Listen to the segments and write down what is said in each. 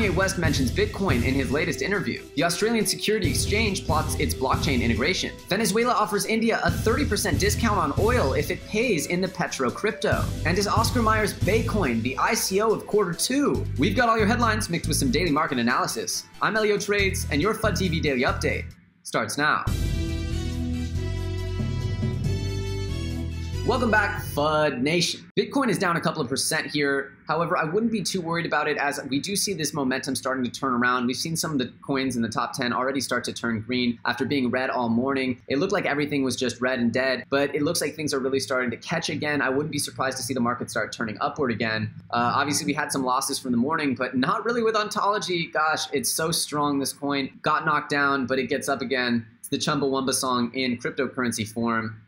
Kanye West mentions Bitcoin in his latest interview. The Australian Security Exchange plots its blockchain integration. Venezuela offers India a 30% discount on oil if it pays in the petro crypto. And is Oscar Mayer's Bacoin the ICO of quarter two? We've got all your headlines mixed with some daily market analysis. I'm Ellio Trades, and your FUD TV Daily Update starts now. Welcome back, FUD Nation. Bitcoin is down a couple of percent here. However, I wouldn't be too worried about it as we do see this momentum starting to turn around. We've seen some of the coins in the top 10 already start to turn green after being red all morning. It looked like everything was just red and dead, but it looks like things are really starting to catch again. I wouldn't be surprised to see the market start turning upward again. Uh, obviously, we had some losses from the morning, but not really with Ontology. Gosh, it's so strong, this coin. Got knocked down, but it gets up again. It's the Chumbawamba song in cryptocurrency form.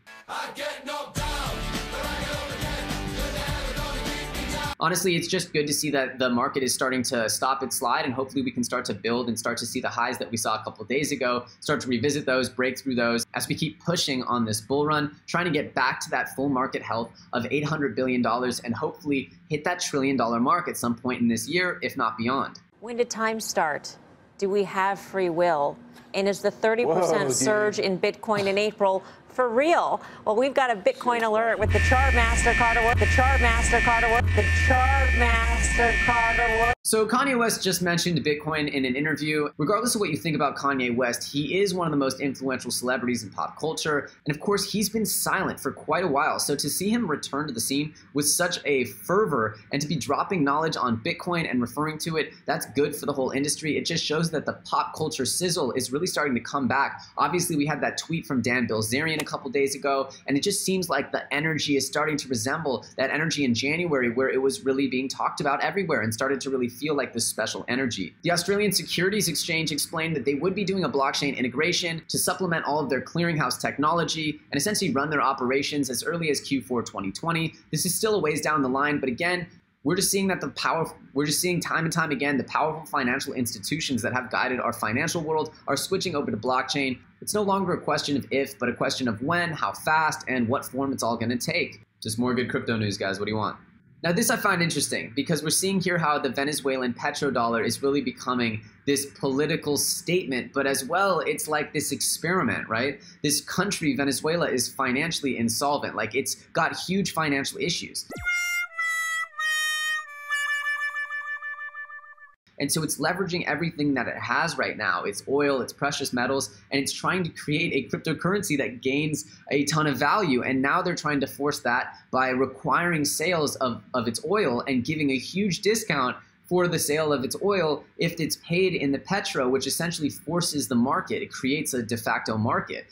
Honestly, it's just good to see that the market is starting to stop its slide, and hopefully we can start to build and start to see the highs that we saw a couple days ago, start to revisit those, break through those as we keep pushing on this bull run, trying to get back to that full market health of $800 billion and hopefully hit that trillion dollar mark at some point in this year, if not beyond. When did time start? Do we have free will? And is the 30% Whoa, surge in Bitcoin in April for real. Well, we've got a Bitcoin alert with the Char MasterCard alert, the Char MasterCard alert, the Char MasterCard alert. So Kanye West just mentioned Bitcoin in an interview. Regardless of what you think about Kanye West, he is one of the most influential celebrities in pop culture. And of course, he's been silent for quite a while. So to see him return to the scene with such a fervor and to be dropping knowledge on Bitcoin and referring to it, that's good for the whole industry. It just shows that the pop culture sizzle is really starting to come back. Obviously, we had that tweet from Dan Bilzerian a couple days ago, and it just seems like the energy is starting to resemble that energy in January where it was really being talked about everywhere and started to really feel like this special energy. The Australian Securities Exchange explained that they would be doing a blockchain integration to supplement all of their clearinghouse technology and essentially run their operations as early as Q4 2020. This is still a ways down the line, but again, we're just seeing that the power we're just seeing time and time again the powerful financial institutions that have guided our financial world are switching over to blockchain it's no longer a question of if but a question of when how fast and what form it's all going to take just more good crypto news guys what do you want now, this I find interesting because we're seeing here how the Venezuelan petrodollar is really becoming this political statement, but as well, it's like this experiment, right? This country, Venezuela, is financially insolvent. Like, it's got huge financial issues. And so it's leveraging everything that it has right now its oil, its precious metals, and it's trying to create a cryptocurrency that gains a ton of value. And now they're trying to force that by requiring sales of, of its oil and giving a huge discount for the sale of its oil if it's paid in the petro, which essentially forces the market. It creates a de facto market.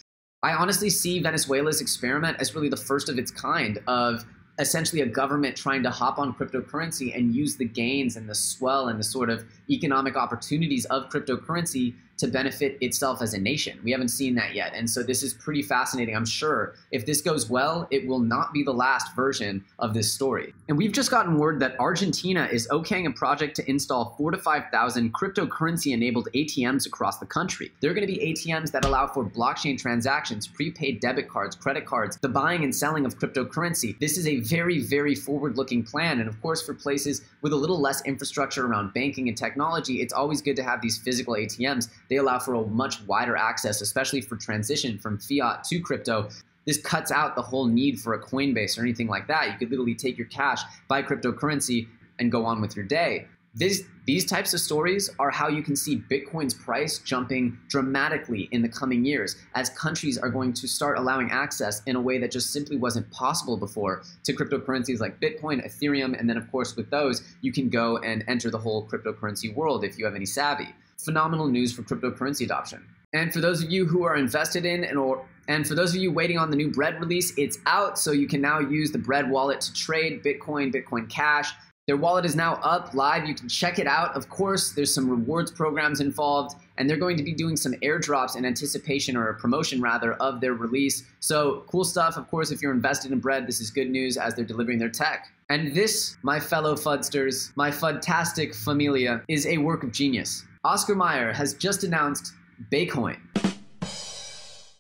I honestly see Venezuela's experiment as really the first of its kind of essentially a government trying to hop on cryptocurrency and use the gains and the swell and the sort of economic opportunities of cryptocurrency to benefit itself as a nation. We haven't seen that yet. And so this is pretty fascinating. I'm sure if this goes well, it will not be the last version of this story. And we've just gotten word that Argentina is okaying a project to install 4 to 5,000 cryptocurrency enabled ATMs across the country. They're going to be ATMs that allow for blockchain transactions, prepaid debit cards, credit cards, the buying and selling of cryptocurrency. This is a very, very forward looking plan. And of course, for places with a little less infrastructure around banking and technology, it's always good to have these physical ATMs they allow for a much wider access, especially for transition from fiat to crypto. This cuts out the whole need for a Coinbase or anything like that. You could literally take your cash, buy cryptocurrency, and go on with your day. This, these types of stories are how you can see Bitcoin's price jumping dramatically in the coming years as countries are going to start allowing access in a way that just simply wasn't possible before to cryptocurrencies like Bitcoin, Ethereum, and then, of course, with those, you can go and enter the whole cryptocurrency world if you have any savvy phenomenal news for cryptocurrency adoption. And for those of you who are invested in and or and for those of you waiting on the new Bread release, it's out, so you can now use the Bread wallet to trade Bitcoin, Bitcoin Cash. Their wallet is now up live. You can check it out. Of course, there's some rewards programs involved, and they're going to be doing some airdrops in anticipation or a promotion rather of their release. So cool stuff. Of course, if you're invested in Bread, this is good news as they're delivering their tech. And this, my fellow Fudsters, my Fudtastic familia, is a work of genius. Oscar Mayer has just announced Bacoin.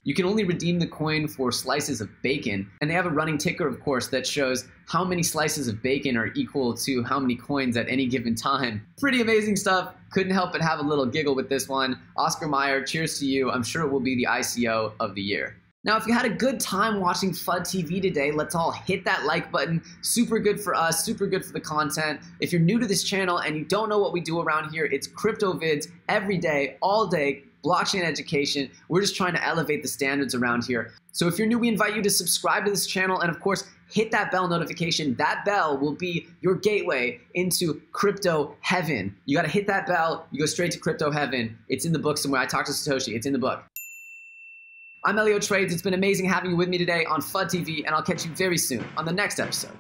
You can only redeem the coin for slices of bacon, and they have a running ticker, of course, that shows how many slices of bacon are equal to how many coins at any given time. Pretty amazing stuff. Couldn't help but have a little giggle with this one. Oscar Mayer, cheers to you. I'm sure it will be the ICO of the year. Now, if you had a good time watching FUD TV today, let's all hit that like button. Super good for us, super good for the content. If you're new to this channel and you don't know what we do around here, it's crypto vids every day, all day, blockchain education. We're just trying to elevate the standards around here. So if you're new, we invite you to subscribe to this channel and, of course, hit that bell notification. That bell will be your gateway into crypto heaven. You got to hit that bell. You go straight to crypto heaven. It's in the book somewhere. I talked to Satoshi. It's in the book. I'm Ellio Trades. It's been amazing having you with me today on FUD TV, and I'll catch you very soon on the next episode.